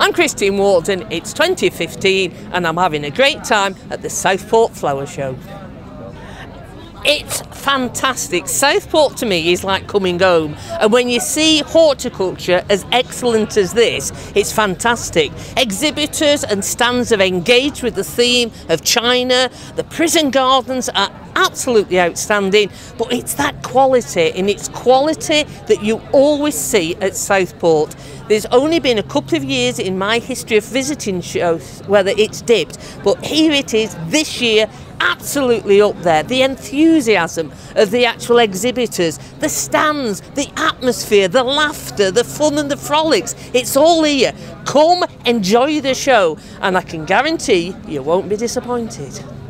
I'm Christine Walkden, it's 2015 and I'm having a great time at the Southport Flower Show. It's fantastic. Southport to me is like coming home. And when you see horticulture as excellent as this, it's fantastic. Exhibitors and stands are engaged with the theme of China. The prison gardens are absolutely outstanding, but it's that quality, and it's quality that you always see at Southport. There's only been a couple of years in my history of visiting shows whether it's dipped, but here it is this year absolutely up there. The enthusiasm of the actual exhibitors, the stands, the atmosphere, the laughter, the fun and the frolics. It's all here. Come enjoy the show, and I can guarantee you won't be disappointed.